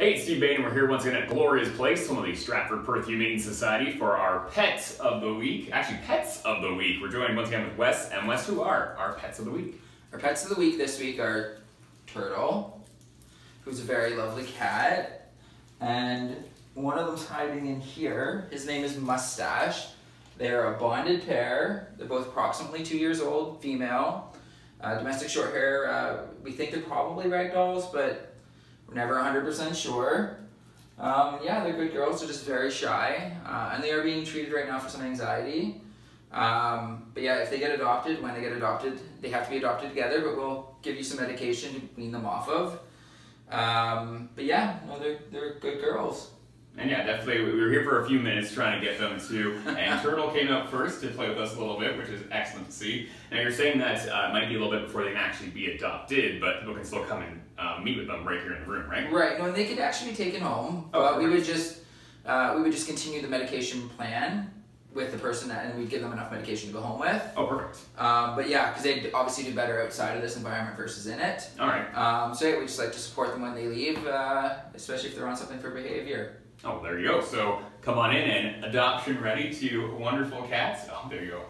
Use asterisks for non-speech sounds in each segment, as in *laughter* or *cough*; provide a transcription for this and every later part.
Hey, it's Steve Bain, and we're here once again at Gloria's Place, home of the Stratford Perth Humane Society, for our Pets of the Week. Actually, Pets of the Week. We're joined once again with Wes, and Wes, who are our Pets of the Week? Our pets of the week this week are Turtle, who's a very lovely cat, and one of them's hiding in here. His name is Moustache. They're a bonded pair. They're both approximately two years old, female. Uh, domestic short hair, uh, we think they're probably ragdolls, but we're never 100% sure. Um, yeah, they're good girls. They're just very shy, uh, and they are being treated right now for some anxiety. Um, but yeah, if they get adopted, when they get adopted, they have to be adopted together. But we'll give you some medication to wean them off of. Um, but yeah, no, they're they're good girls. And yeah, definitely, we were here for a few minutes trying to get them to, and Turtle came up first to play with us a little bit, which is excellent to see. Now you're saying that uh, it might be a little bit before they can actually be adopted, but people can still come and uh, meet with them right here in the room, right? Right. No, and they could actually be taken home, oh, but we would just uh, we would just continue the medication plan with the person, that, and we'd give them enough medication to go home with. Oh, perfect. Um, but yeah, because they'd obviously do better outside of this environment versus in it. All right. Um, so yeah, we just like to support them when they leave, uh, especially if they're on something for behavior. Oh, there you go. So come on in and adoption ready to wonderful cats. Oh, there you go.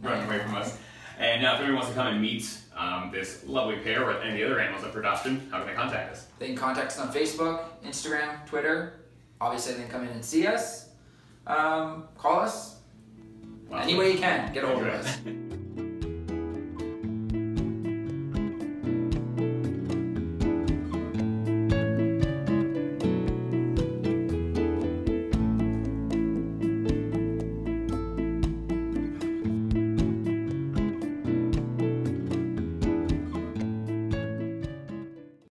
Running away from us. And now, if anyone wants to come and meet um, this lovely pair or any other animals up for adoption, how can they contact us? They can contact us on Facebook, Instagram, Twitter. Obviously, they can come in and see us. Um, call us. Any way you can, get a hold of us. *laughs*